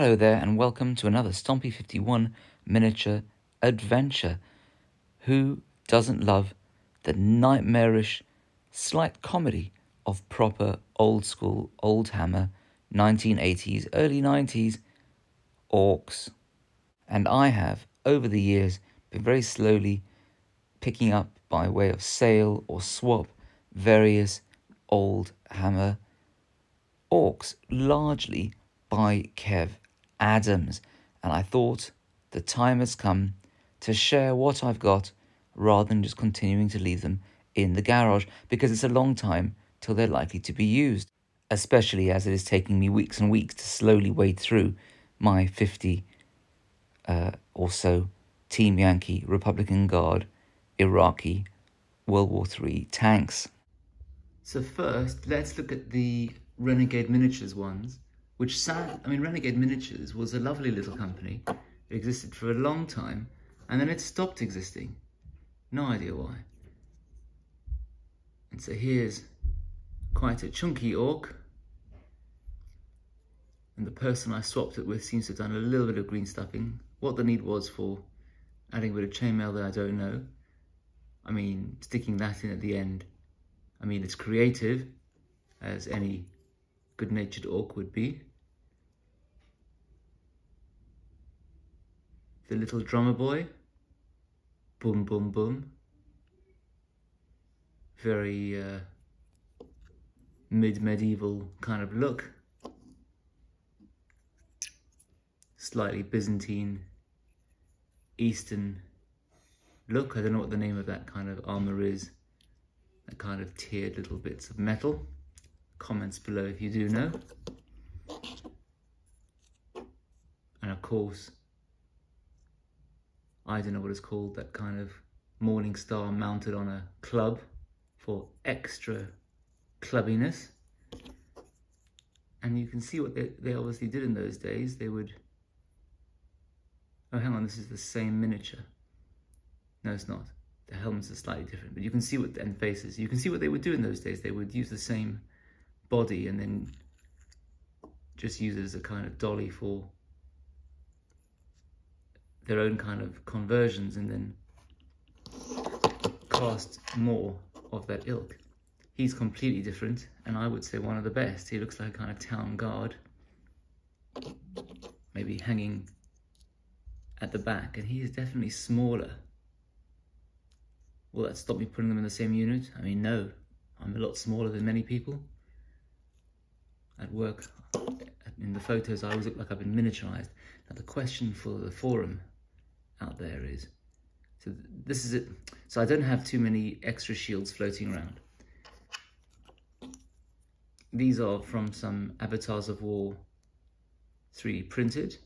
Hello there, and welcome to another Stompie 51 miniature adventure. Who doesn't love the nightmarish, slight comedy of proper old school, Oldhammer, 1980s, early 90s orcs? And I have, over the years, been very slowly picking up by way of sale or swap various old hammer orcs, largely by Kev Adams. And I thought the time has come to share what I've got rather than just continuing to leave them in the garage because it's a long time till they're likely to be used, especially as it is taking me weeks and weeks to slowly wade through my 50 uh, or so Team Yankee, Republican Guard, Iraqi, World War III tanks. So first, let's look at the Renegade Miniatures ones which sad, I mean, Renegade Miniatures was a lovely little company. It existed for a long time, and then it stopped existing. No idea why. And so here's quite a chunky orc. And the person I swapped it with seems to have done a little bit of green stuffing. What the need was for adding a bit of chainmail there, I don't know. I mean, sticking that in at the end. I mean, it's creative, as any good-natured orc would be. The little drummer boy. Boom, boom, boom. Very uh, mid-medieval kind of look. Slightly Byzantine, Eastern look. I don't know what the name of that kind of armour is. That kind of tiered little bits of metal. Comments below if you do know. And of course, I don't know what it's called, that kind of morning star mounted on a club for extra clubbiness. And you can see what they, they obviously did in those days. They would, oh, hang on, this is the same miniature. No, it's not. The helmets are slightly different, but you can see what, and faces, you can see what they would do in those days. They would use the same body and then just use it as a kind of dolly for their own kind of conversions and then cast more of that ilk. He's completely different, and I would say one of the best. He looks like a kind of town guard, maybe hanging at the back, and he is definitely smaller. Will that stop me putting them in the same unit? I mean, no. I'm a lot smaller than many people. At work, in the photos, I always look like I've been miniaturized. Now, the question for the forum out there is. So this is it. So I don't have too many extra shields floating around. These are from some Avatars of War 3D printed,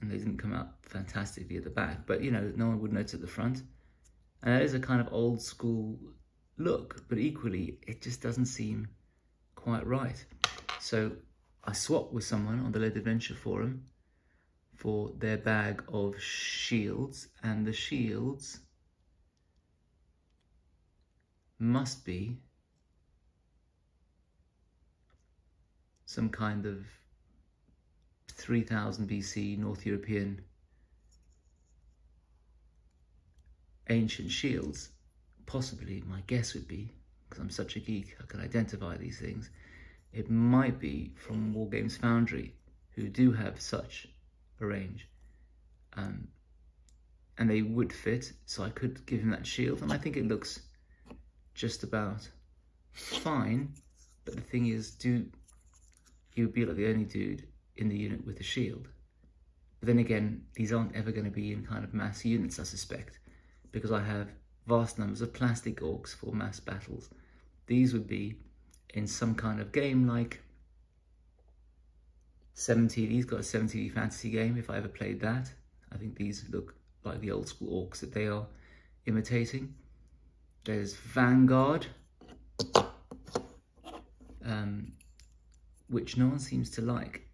and they didn't come out fantastically at the back, but you know, no one would notice at the front. And that is a kind of old school look, but equally, it just doesn't seem quite right. So I swapped with someone on the Lead Adventure forum for their bag of shields and the shields must be some kind of 3000 BC North European ancient shields. Possibly, my guess would be, because I'm such a geek, I can identify these things, it might be from Wargames Foundry, who do have such range. Um, and they would fit, so I could give him that shield, and I think it looks just about fine. But the thing is, do you would be like the only dude in the unit with a shield. But then again, these aren't ever going to be in kind of mass units, I suspect, because I have vast numbers of plastic orcs for mass battles. These would be in some kind of game like 7TV, he's got a 7TV fantasy game, if I ever played that. I think these look like the old school orcs that they are imitating. There's Vanguard, um, which no one seems to like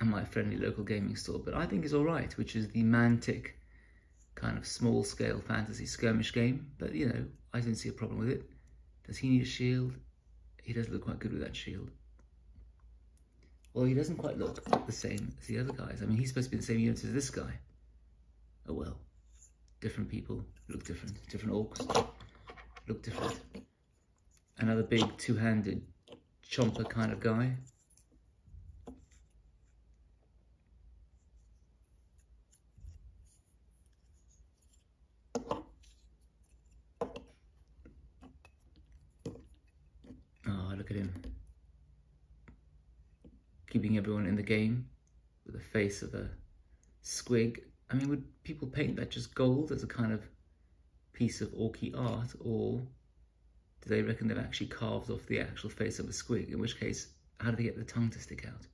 at my friendly local gaming store, but I think is alright, which is the Mantic kind of small scale fantasy skirmish game, but you know, I didn't see a problem with it. Does he need a shield? He does look quite good with that shield. Well, he doesn't quite look the same as the other guys. I mean, he's supposed to be the same unit as this guy. Oh well. Different people look different. Different orcs look different. Another big two-handed chomper kind of guy. Oh, look at him. Keeping everyone in the game with the face of a squig. I mean, would people paint that just gold as a kind of piece of orky art, or do they reckon they've actually carved off the actual face of a squig? In which case, how do they get the tongue to stick out?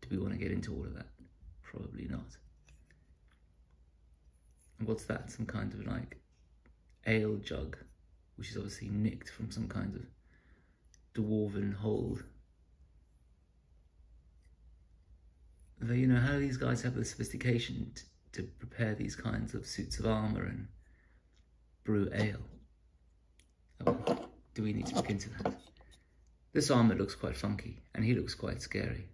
Do we want to get into all of that? Probably not. And what's that? Some kind of like ale jug, which is obviously nicked from some kind of dwarven hold. Though, you know, how do these guys have the sophistication to prepare these kinds of suits of armour and brew ale? Oh, do we need to look into that? This armour looks quite funky, and he looks quite scary.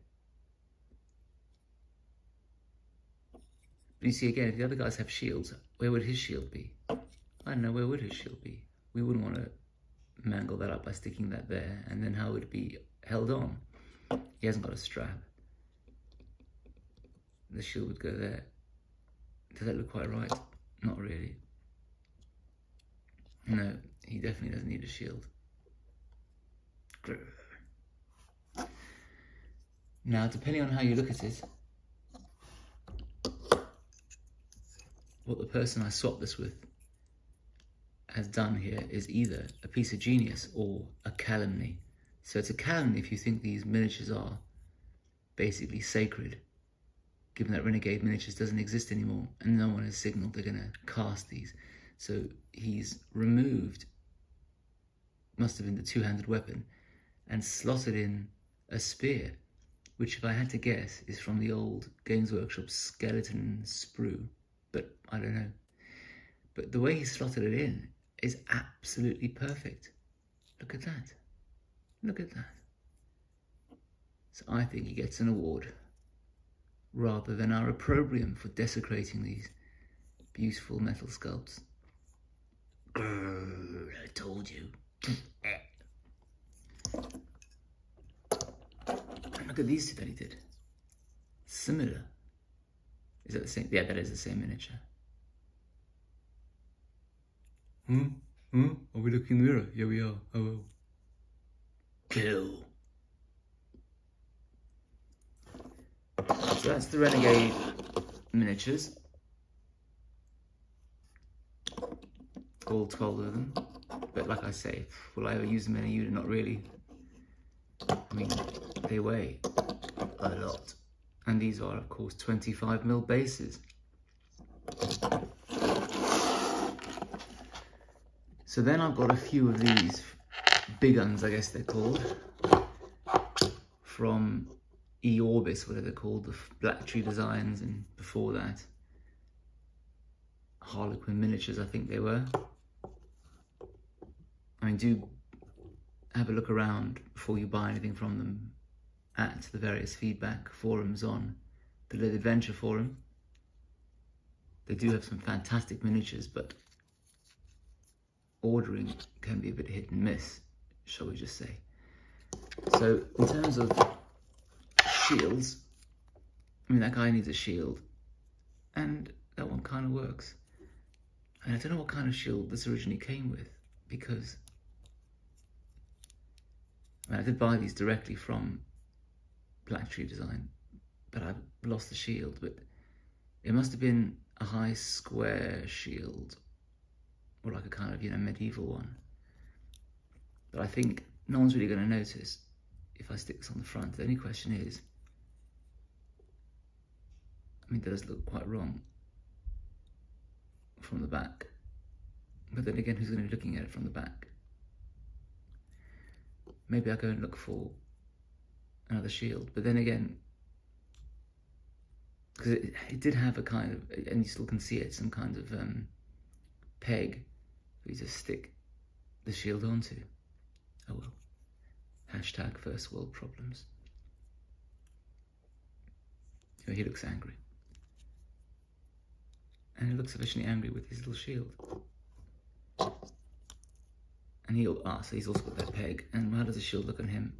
But you see, again, if the other guys have shields, where would his shield be? I don't know, where would his shield be? We wouldn't want to mangle that up by sticking that there, and then how would it be held on? He hasn't got a strap. The shield would go there. Does that look quite right? Not really. No, he definitely doesn't need a shield. Now, depending on how you look at it, what the person I swapped this with has done here is either a piece of genius or a calumny. So it's a calumny if you think these miniatures are basically sacred given that Renegade Miniatures doesn't exist anymore and no one has signaled they're going to cast these. So he's removed, must have been the two-handed weapon, and slotted in a spear, which if I had to guess is from the old Games Workshop skeleton sprue, but I don't know. But the way he slotted it in is absolutely perfect. Look at that. Look at that. So I think he gets an award rather than our opprobrium for desecrating these beautiful metal sculpts. Grrr, I told you. Look at these two that he did. Similar. Is that the same? Yeah, that is the same miniature. Hmm? Hmm? Are we looking in the mirror? Yeah, we are. Oh, well. Kill. That's the Renegade miniatures. All 12 of them. But like I say, will I ever use them in a unit? Not really. I mean, they weigh a lot. And these are, of course, 25mm bases. So then I've got a few of these big guns, I guess they're called, from E-Orbis, whatever they're called, the Black Tree Designs, and before that, Harlequin Miniatures, I think they were. I mean, do have a look around before you buy anything from them at the various feedback forums on the Lead Adventure forum. They do have some fantastic miniatures, but ordering can be a bit hit and miss, shall we just say. So in terms of shields. I mean, that guy needs a shield. And that one kind of works. And I don't know what kind of shield this originally came with because I, mean, I did buy these directly from Black Tree Design, but I lost the shield. But it must have been a high square shield or like a kind of, you know, medieval one. But I think no one's really going to notice if I stick this on the front. The only question is, I mean, it does look quite wrong from the back. But then again, who's going to be looking at it from the back? Maybe I'll go and look for another shield. But then again, because it, it, did have a kind of, and you still can see it, some kind of um, peg for you to stick the shield onto. Oh well. Hashtag first world problems. he looks angry. And he looks sufficiently angry with his little shield. And he'll ah, so he's also got that peg. And how does the shield look on him?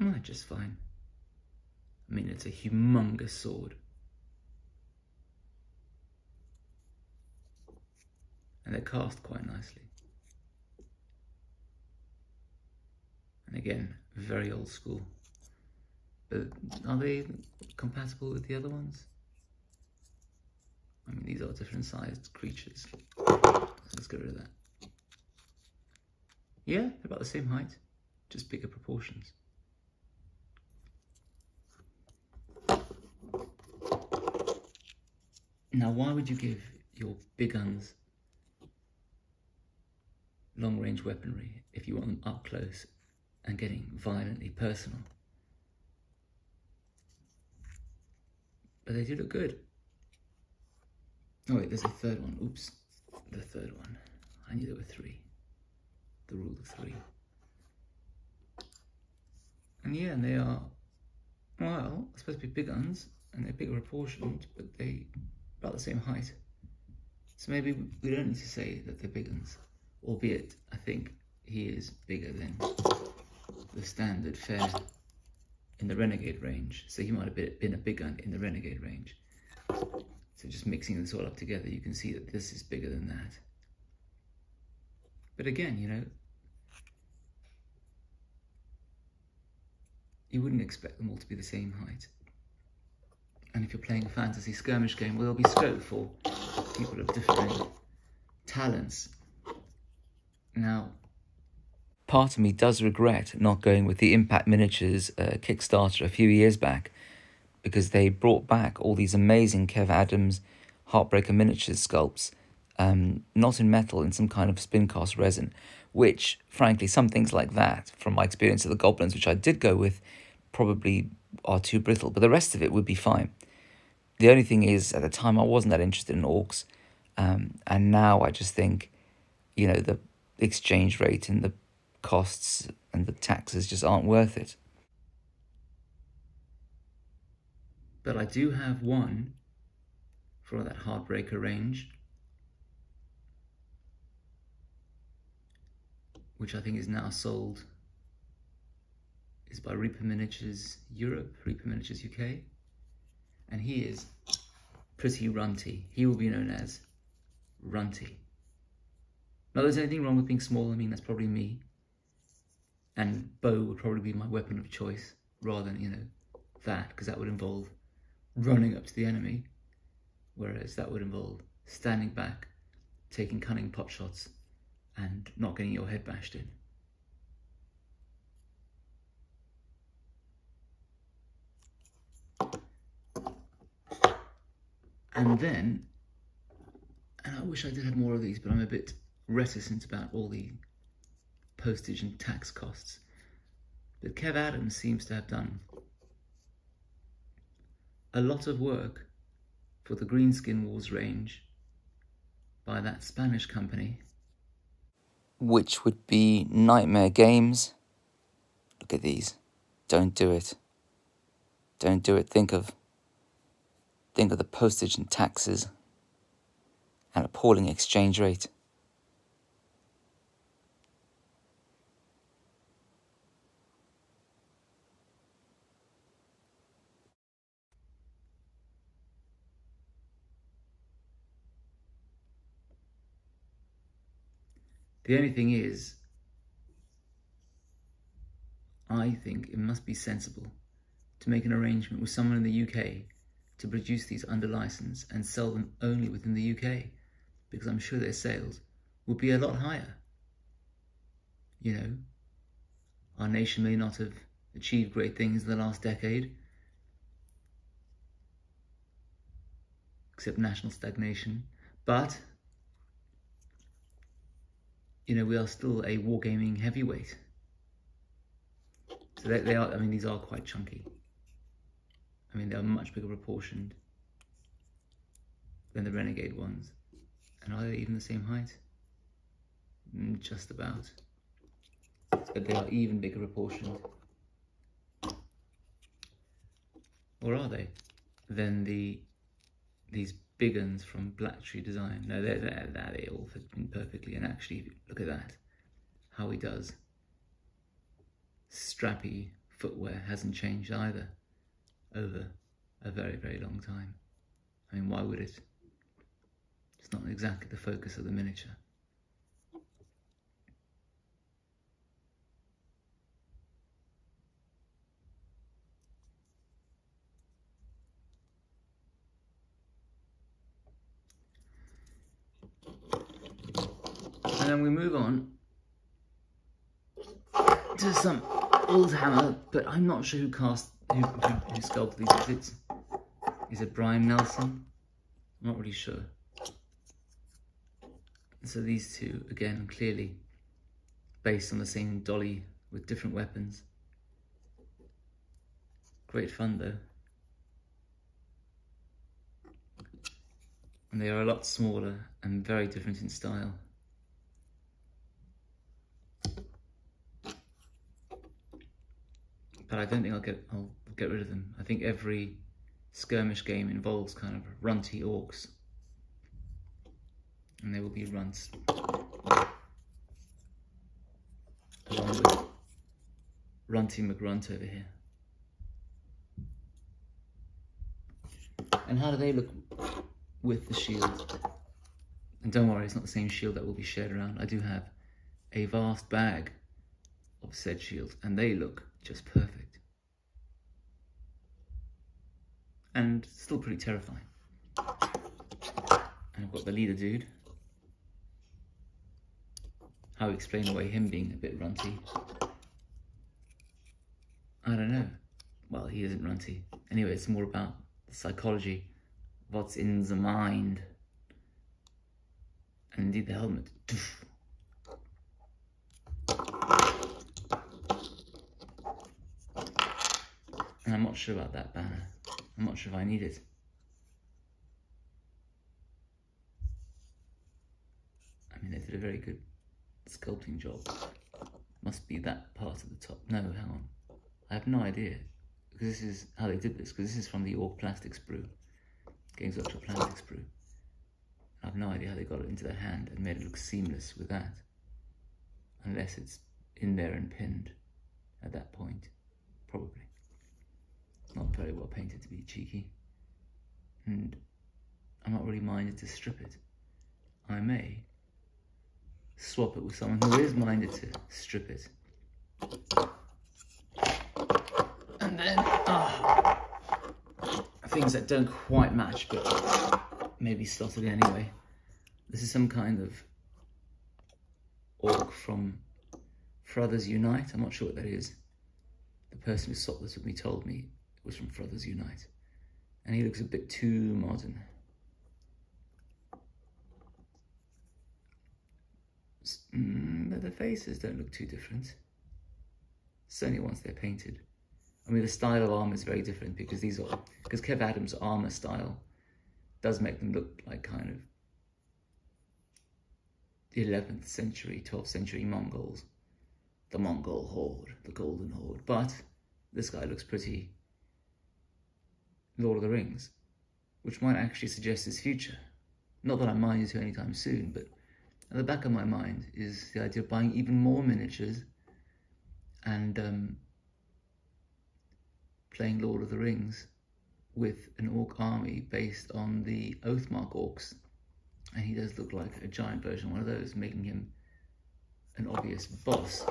Oh, just fine. I mean, it's a humongous sword. And they're cast quite nicely. And again, very old school. But are they compatible with the other ones? I mean, these are different sized creatures. let's get rid of that. Yeah, about the same height, just bigger proportions. Now, why would you give your big guns long range weaponry if you want them up close and getting violently personal? But they do look good. Oh wait, there's a third one. Oops, the third one. I knew there were three. The rule of three. And yeah, and they are, well, supposed to be big guns, and they're bigger proportioned, but they about the same height. So maybe we don't need to say that they're big guns, albeit I think he is bigger than the standard fair in the Renegade range. So he might have been a big gun in the Renegade range. So just mixing this all up together, you can see that this is bigger than that. But again, you know, you wouldn't expect them all to be the same height. And if you're playing a fantasy skirmish game, well, there'll be scope for people of different talents. Now, part of me does regret not going with the Impact Miniatures uh, Kickstarter a few years back because they brought back all these amazing Kev Adams Heartbreaker Miniatures sculpts, um, not in metal, in some kind of spin cast resin, which, frankly, some things like that, from my experience of the Goblins, which I did go with, probably are too brittle, but the rest of it would be fine. The only thing is, at the time, I wasn't that interested in orcs, um, and now I just think, you know, the exchange rate and the costs and the taxes just aren't worth it. But I do have one for that Heartbreaker range, which I think is now sold, is by Reaper Miniatures Europe, Reaper Miniatures UK and he is pretty runty. He will be known as runty. Not there's anything wrong with being small, I mean, that's probably me. And bow would probably be my weapon of choice, rather than, you know, that, because that would involve running up to the enemy, whereas that would involve standing back, taking cunning pot shots, and not getting your head bashed in. And then, and I wish I did have more of these, but I'm a bit reticent about all the postage and tax costs. But Kev Adams seems to have done a lot of work for the Greenskin Wars range by that Spanish company. Which would be Knightmare Games. Look at these. Don't do it. Don't do it. Think of Think of the postage and taxes, an appalling exchange rate. The only thing is, I think it must be sensible to make an arrangement with someone in the UK to produce these under license and sell them only within the UK because I'm sure their sales would be a lot higher. You know, our nation may not have achieved great things in the last decade, except national stagnation, but you know, we are still a wargaming heavyweight. So they, they are, I mean, these are quite chunky. I mean, they're much bigger proportioned than the Renegade ones. And are they even the same height? Mm, just about. But they are even bigger proportioned. or are they, than the these big uns from Black Tree Design. No, they're, they all fit in perfectly. And actually, look at that, how he does. Strappy footwear hasn't changed either over a very, very long time. I mean, why would it? It's not exactly the focus of the miniature. And then we move on to some Oldhammer, but I'm not sure who cast, who, who, who sculpted these. Bits. Is it, is it Brian Nelson? I'm not really sure. So these two, again, clearly based on the same dolly with different weapons. Great fun though. And they are a lot smaller and very different in style. But I don't think I'll get I'll get rid of them. I think every skirmish game involves kind of runty orcs, and they will be runts along with Runty McGrunt over here. And how do they look with the shield? And don't worry, it's not the same shield that will be shared around. I do have a vast bag of said shield, and they look just perfect. And still pretty terrifying. And I've got the leader dude. How explain away him being a bit runty? I don't know. Well, he isn't runty. Anyway, it's more about the psychology, what's in the mind. And indeed the helmet. And I'm not sure about that banner. I'm not sure if I need it. I mean, they did a very good sculpting job. Must be that part at the top. No, hang on. I have no idea. Because this is how they did this. Because this is from the Orc Plastic Sprue. Games Workshop Plastic Sprue. I have no idea how they got it into their hand and made it look seamless with that. Unless it's in there and pinned at that point. Probably not very well painted to be cheeky. And I'm not really minded to strip it. I may swap it with someone who is minded to strip it. And then, ah, things that don't quite match, but maybe slotted anyway. This is some kind of orc from Frothers Unite. I'm not sure what that is. The person who swapped this with me told me was from Frothers Unite. And he looks a bit too modern. Mm, but the faces don't look too different. Certainly once they're painted. I mean, the style of armor is very different because these are, because Kev Adams' armor style does make them look like kind of 11th century, 12th century Mongols. The Mongol Horde, the Golden Horde. But this guy looks pretty Lord of the Rings, which might actually suggest his future. Not that I'm minded to anytime soon, but at the back of my mind is the idea of buying even more miniatures and um, playing Lord of the Rings with an orc army based on the Oathmark orcs. And he does look like a giant version of one of those, making him an obvious boss.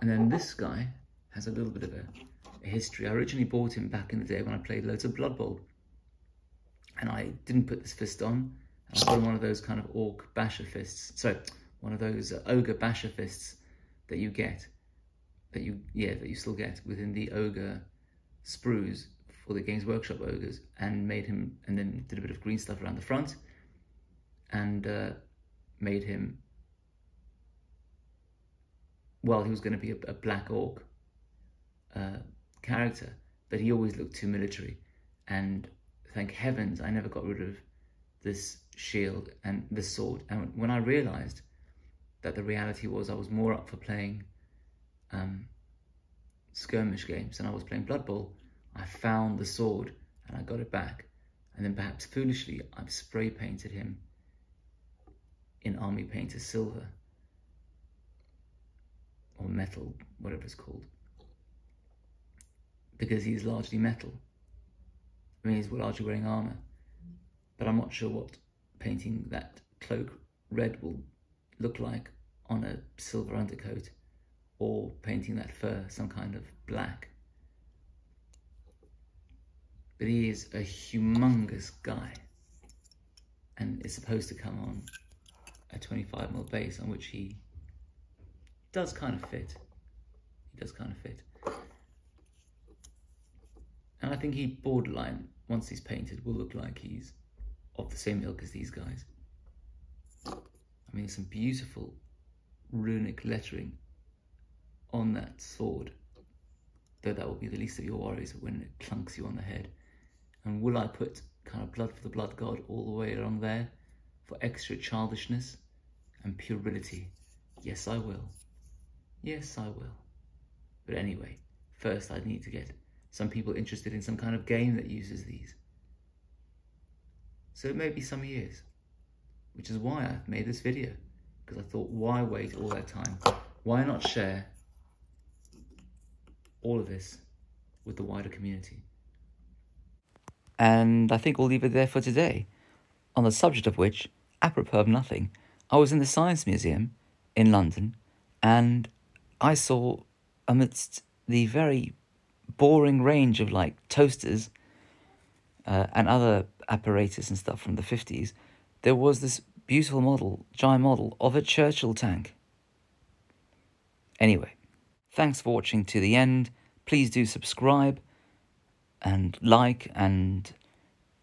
And then this guy has a little bit of a history. I originally bought him back in the day when I played loads of Blood Bowl. And I didn't put this fist on. I put on one of those kind of orc basher fists. So one of those uh, ogre basher fists that you get, that you, yeah, that you still get within the ogre sprues for the Games Workshop ogres and made him, and then did a bit of green stuff around the front and uh, made him, well, he was going to be a, a black orc. Character, but he always looked too military. And thank heavens I never got rid of this shield and this sword. And when I realized that the reality was I was more up for playing um, skirmish games than I was playing Blood Bowl, I found the sword and I got it back. And then perhaps foolishly, I've spray painted him in Army Painter Silver or metal, whatever it's called, because he's largely metal. I mean, he's largely wearing armor, but I'm not sure what painting that cloak red will look like on a silver undercoat or painting that fur some kind of black. But he is a humongous guy and is supposed to come on a 25mm base on which he does kind of fit. He does kind of fit. And I think he borderline, once he's painted, will look like he's of the same ilk as these guys. I mean, some beautiful runic lettering on that sword. Though that will be the least of your worries when it clunks you on the head. And will I put kind of blood for the blood god all the way along there for extra childishness and puerility? Yes, I will. Yes, I will. But anyway, first I need to get some people interested in some kind of game that uses these. So it may be some years, which is why I've made this video, because I thought, why wait all that time? Why not share all of this with the wider community? And I think we'll leave it there for today. On the subject of which, apropos of nothing, I was in the Science Museum in London and I saw amidst the very boring range of like toasters uh, and other apparatus and stuff from the 50s, there was this beautiful model, giant model of a Churchill tank. Anyway, thanks for watching to the end. Please do subscribe and like and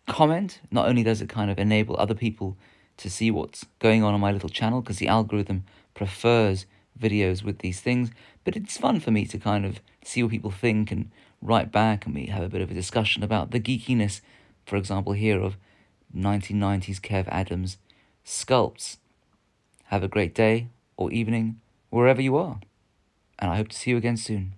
comment. Not only does it kind of enable other people to see what's going on on my little channel because the algorithm prefers videos with these things, but it's fun for me to kind of see what people think and write back and we have a bit of a discussion about the geekiness, for example, here of 1990s Kev Adams sculpts. Have a great day or evening wherever you are, and I hope to see you again soon.